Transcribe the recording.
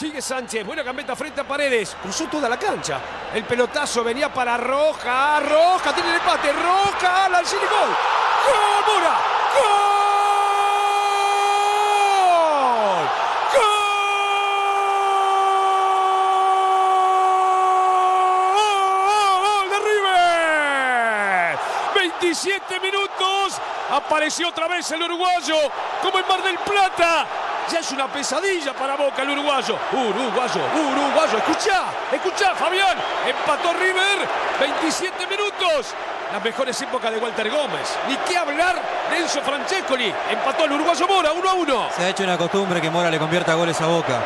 Sigue Sánchez, buena gambeta frente a Paredes. Cruzó toda la cancha. El pelotazo venía para Roja. Roja tiene el empate. Roja, Lanzini, gol. ¡Gol, Mora! ¡Gol! ¡Gol de River! 27 minutos. Apareció otra vez el uruguayo, como en Mar del Plata. Ya es una pesadilla para Boca el uruguayo. Uruguayo, uruguayo. Escucha, escucha, Fabián. Empató River. 27 minutos. Las mejores épocas de Walter Gómez. Ni qué hablar de Enzo Francescoli. Empató el uruguayo Mora, 1 a 1. Se ha hecho una costumbre que Mora le convierta goles a Boca.